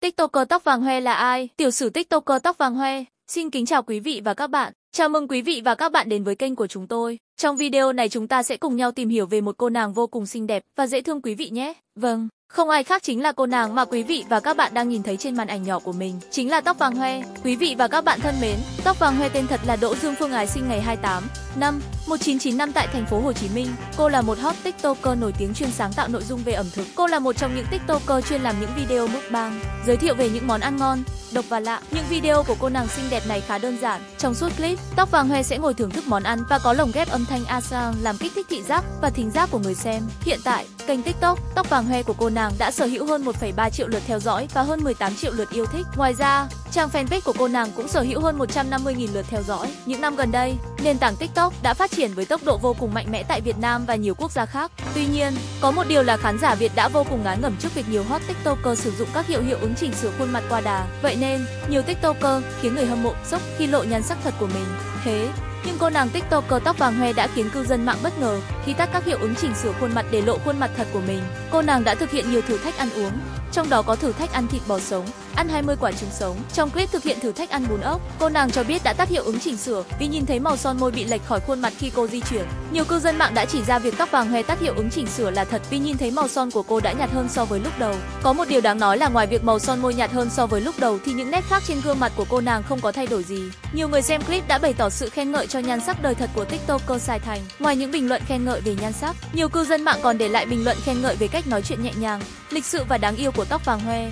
TikToker tóc vàng hoe là ai? Tiểu sử TikToker tóc vàng hoe. Xin kính chào quý vị và các bạn. Chào mừng quý vị và các bạn đến với kênh của chúng tôi. Trong video này chúng ta sẽ cùng nhau tìm hiểu về một cô nàng vô cùng xinh đẹp và dễ thương quý vị nhé. Vâng, không ai khác chính là cô nàng mà quý vị và các bạn đang nhìn thấy trên màn ảnh nhỏ của mình, chính là tóc vàng hoe. Quý vị và các bạn thân mến, tóc vàng hoe tên thật là Đỗ Dương Phương Ái sinh ngày 28 năm 1995 tại thành phố Hồ Chí Minh. Cô là một hot TikToker nổi tiếng chuyên sáng tạo nội dung về ẩm thực. Cô là một trong những TikToker chuyên làm những video mukbang, giới thiệu về những món ăn ngon, độc và lạ. Những video của cô nàng xinh đẹp này khá đơn giản. Trong suốt clip, tóc vàng hoe sẽ ngồi thưởng thức món ăn và có lồng ghép âm thanh ASMR làm kích thích thị giác và thính giác của người xem. Hiện tại, kênh TikTok tóc vàng hoe của cô nàng đã sở hữu hơn 1,3 triệu lượt theo dõi và hơn 18 triệu lượt yêu thích. Ngoài ra, trang fanpage của cô nàng cũng sở hữu hơn 150.000 lượt theo dõi. Những năm gần đây, nền tảng TikTok đã phát triển với tốc độ vô cùng mạnh mẽ tại Việt Nam và nhiều quốc gia khác. Tuy nhiên, có một điều là khán giả Việt đã vô cùng ngán ngẩm trước việc nhiều hot TikToker sử dụng các hiệu hiệu ứng chỉnh sửa khuôn mặt qua đà. Vậy nên, nhiều TikToker khiến người hâm mộ sốc khi lộ nhan sắc thật của mình. Thế, nhưng cô nàng TikToker tóc vàng hoe đã khiến cư dân mạng bất ngờ khi tắt các hiệu ứng chỉnh sửa khuôn mặt để lộ khuôn mặt thật của mình. Cô nàng đã thực hiện nhiều thử thách ăn uống, trong đó có thử thách ăn thịt bò sống, ăn 20 quả trứng sống. Trong clip thực hiện thử thách ăn bún ốc, cô nàng cho biết đã tắt hiệu ứng chỉnh sửa vì nhìn thấy màu son môi bị lệch khỏi khuôn mặt khi cô di chuyển. Nhiều cư dân mạng đã chỉ ra việc tóc vàng hoe tắt hiệu ứng chỉnh sửa là thật vì nhìn thấy màu son của cô đã nhạt hơn so với lúc đầu. Có một điều đáng nói là ngoài việc màu son môi nhạt hơn so với lúc đầu thì những nét khác trên gương mặt của cô nàng không có thay đổi gì. Nhiều người xem clip đã bày tỏ sự khen ngợi cho nhan sắc đời thật của TikToker Sài Thành. Ngoài những bình luận khen ngợi về nhan sắc, nhiều cư dân mạng còn để lại bình luận khen ngợi về cách nói chuyện nhẹ nhàng, lịch sự và đáng yêu của tóc vàng hoe.